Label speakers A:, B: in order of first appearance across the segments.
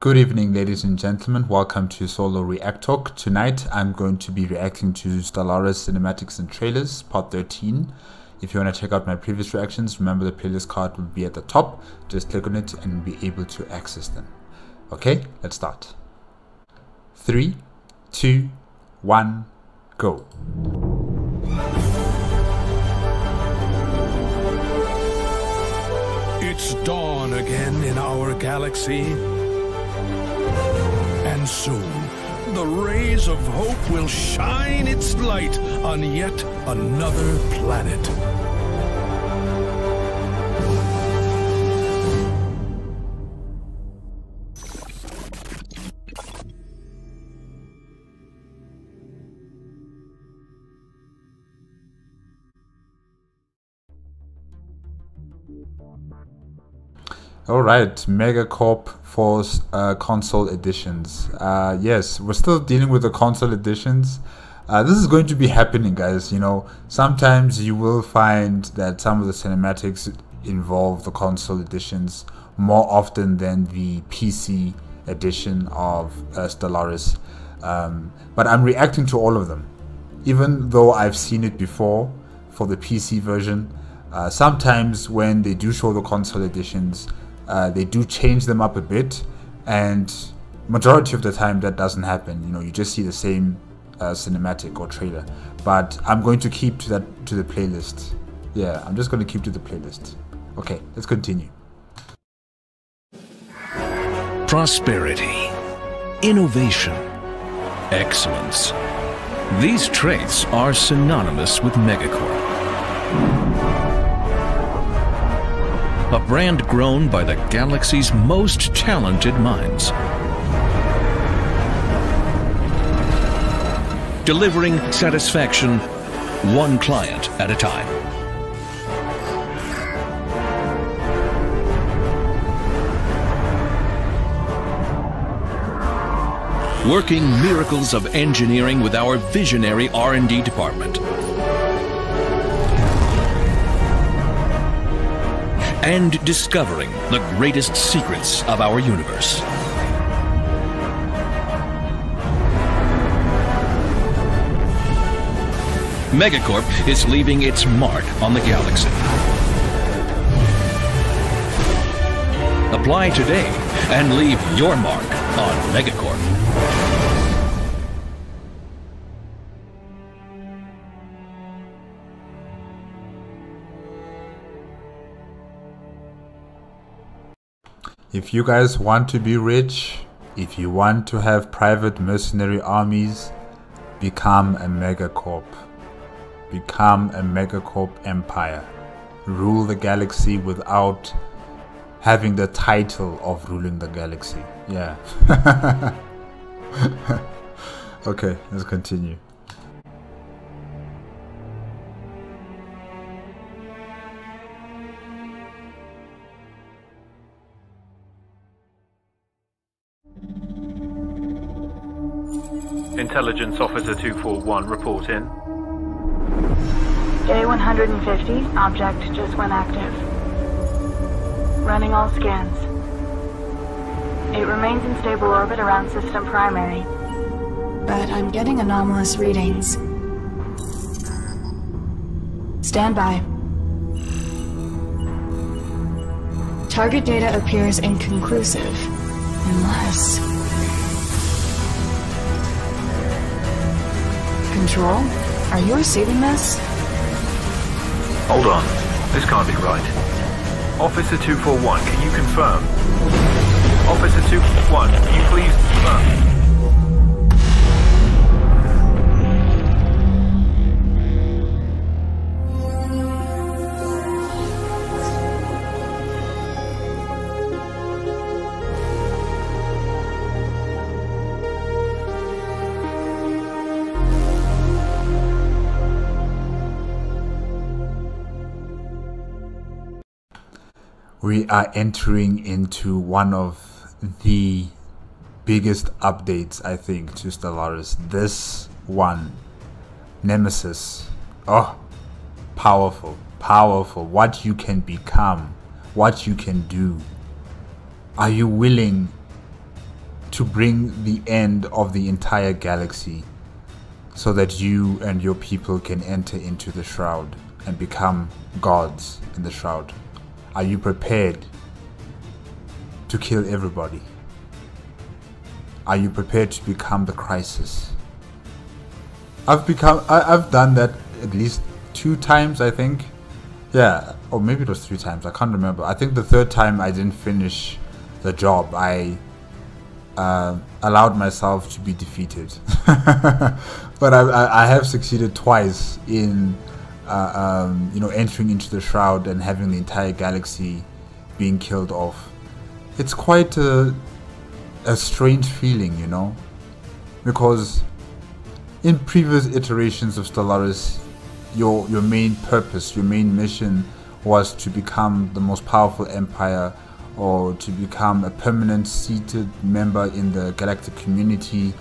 A: Good evening, ladies and gentlemen. Welcome to Solo ReacTalk. Tonight, I'm going to be reacting to Stellaris Cinematics and Trailers, Part 13. If you want to check out my previous reactions, remember the playlist card will be at the top. Just click on it and be able to access them. Okay, let's start. Three, two, one, go.
B: It's dawn again in our galaxy. And soon, the rays of hope will shine its light on yet another planet.
A: All right, Megacorp for uh, console editions. Uh, yes, we're still dealing with the console editions. Uh, this is going to be happening, guys. You know, sometimes you will find that some of the cinematics involve the console editions more often than the PC edition of uh, Stellaris. Um, but I'm reacting to all of them, even though I've seen it before for the PC version. Uh, sometimes when they do show the console editions, uh, they do change them up a bit, and majority of the time that doesn't happen. You know, you just see the same uh, cinematic or trailer. But I'm going to keep to that to the playlist. Yeah, I'm just going to keep to the playlist. Okay, let's continue.
C: Prosperity, innovation, excellence. These traits are synonymous with Megacorp a brand grown by the galaxy's most talented minds. Delivering satisfaction one client at a time. Working miracles of engineering with our visionary R&D department. And discovering the greatest secrets of our universe. Megacorp is leaving its mark on the galaxy. Apply today and leave your mark on Megacorp.
A: If you guys want to be rich, if you want to have private mercenary armies, become a megacorp. Become a megacorp empire. Rule the galaxy without having the title of ruling the galaxy. Yeah. okay, let's continue.
D: Intelligence Officer 241, report in.
E: J150, object just went active. Running all scans. It remains in stable orbit around system primary. But I'm getting anomalous readings. Stand by. Target data appears inconclusive. Unless... Control? Are you receiving this?
D: Hold on. This can't be right. Officer 241, can you confirm? Officer 241, can you please confirm?
A: We are entering into one of the biggest updates, I think, to Stellaris. This one, Nemesis. Oh, powerful, powerful. What you can become, what you can do. Are you willing to bring the end of the entire galaxy so that you and your people can enter into the shroud and become gods in the shroud? Are you prepared to kill everybody? Are you prepared to become the crisis? I've become I, I've done that at least two times I think. Yeah, or maybe it was three times. I can't remember. I think the third time I didn't finish the job. I uh, allowed myself to be defeated. but I, I, have succeeded twice in, uh, um, you know, entering into the shroud and having the entire galaxy being killed off. It's quite a, a strange feeling, you know, because in previous iterations of Stellaris, your your main purpose, your main mission was to become the most powerful empire or to become a permanent seated member in the galactic community,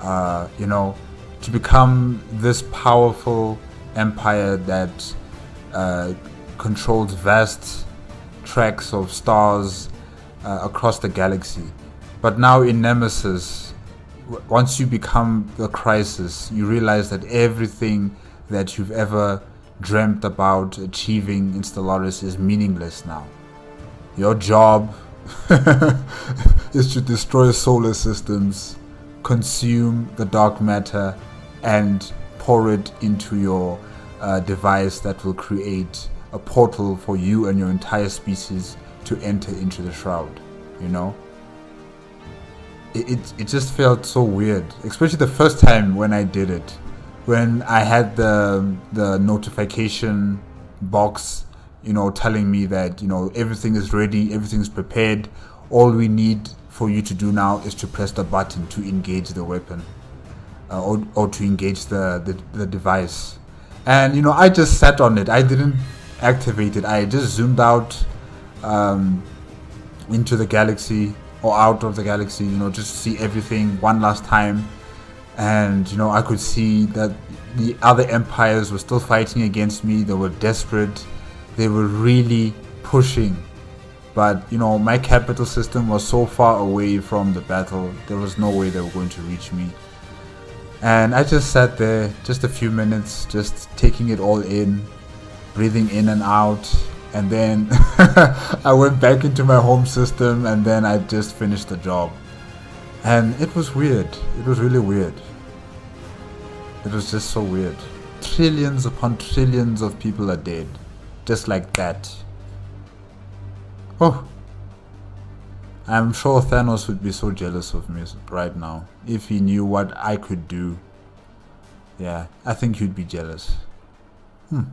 A: uh, you know, to become this powerful empire that uh, controls vast tracks of stars uh, across the galaxy. But now in Nemesis, once you become the crisis, you realize that everything that you've ever dreamt about achieving in Stellaris is meaningless now. Your job is to destroy solar systems, consume the dark matter, and pour it into your uh, device that will create a portal for you and your entire species to enter into the shroud. You know? It, it, it just felt so weird, especially the first time when I did it. When I had the, the notification box you know, telling me that, you know, everything is ready, everything's prepared. All we need for you to do now is to press the button to engage the weapon uh, or, or to engage the, the, the device. And, you know, I just sat on it. I didn't activate it. I just zoomed out um, into the galaxy or out of the galaxy, you know, just to see everything one last time. And, you know, I could see that the other empires were still fighting against me. They were desperate they were really pushing but you know my capital system was so far away from the battle there was no way they were going to reach me and i just sat there just a few minutes just taking it all in breathing in and out. And then i went back into my home system and then i just finished the job. And it was weird. It was really weird. It was just so weird. Trillions upon trillions of people are dead just like that. Oh, I'm sure Thanos would be so jealous of me right now if he knew what I could do. Yeah, I think he'd be jealous. Hmm.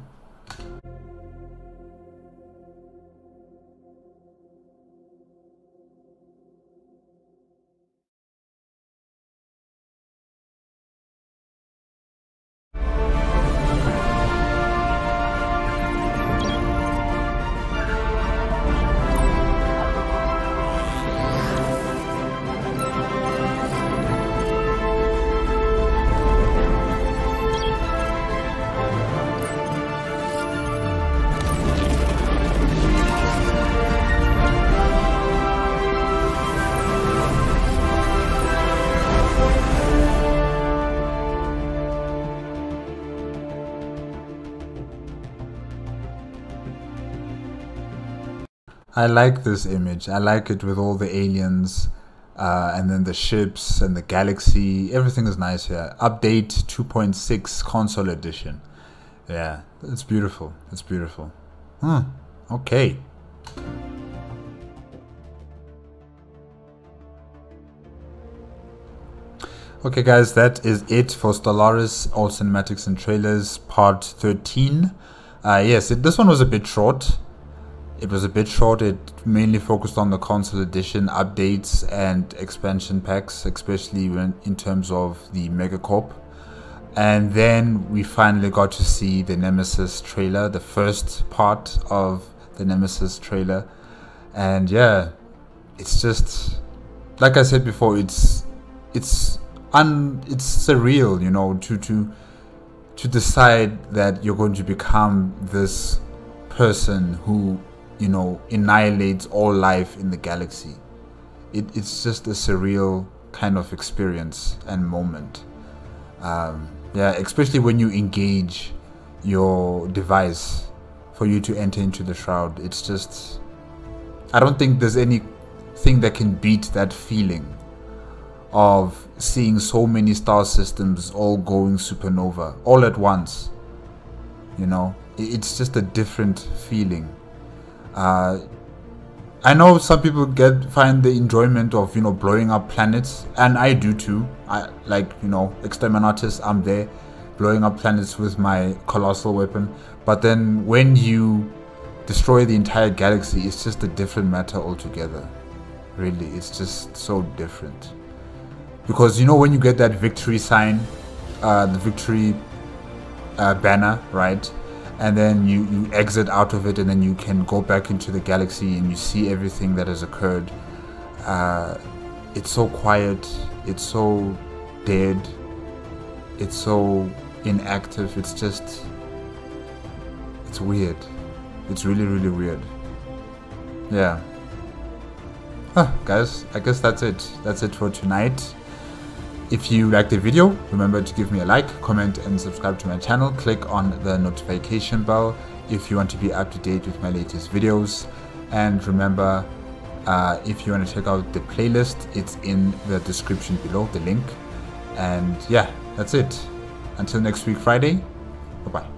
A: I like this image. I like it with all the aliens uh, and then the ships and the galaxy. Everything is nice here. Update 2.6 console edition. Yeah, it's beautiful. It's beautiful. Okay. Okay, guys, that is it for Stellaris, all cinematics and trailers, part 13. Uh, yes, it, this one was a bit short. It was a bit short. It mainly focused on the console edition updates and expansion packs, especially when, in terms of the Megacorp. And then we finally got to see the Nemesis trailer, the first part of the Nemesis trailer. And yeah, it's just like I said before, it's it's un it's surreal, you know, to to to decide that you're going to become this person who you know, annihilates all life in the galaxy. It, it's just a surreal kind of experience and moment. Um, yeah, especially when you engage your device for you to enter into the shroud. It's just, I don't think there's anything that can beat that feeling of seeing so many star systems all going supernova all at once. You know, it's just a different feeling. Uh, I know some people get find the enjoyment of you know blowing up planets, and I do too. I like you know exterminatus. I'm there, blowing up planets with my colossal weapon. But then when you destroy the entire galaxy, it's just a different matter altogether. Really, it's just so different. Because you know when you get that victory sign, uh, the victory uh, banner, right? And then you, you exit out of it and then you can go back into the galaxy and you see everything that has occurred. Uh, it's so quiet, it's so dead, it's so inactive. It's just, it's weird. It's really, really weird. Yeah. Huh, guys, I guess that's it. That's it for tonight. If you liked the video, remember to give me a like, comment and subscribe to my channel. Click on the notification bell if you want to be up to date with my latest videos. And remember, uh, if you want to check out the playlist, it's in the description below, the link. And yeah, that's it. Until next week, Friday, bye bye.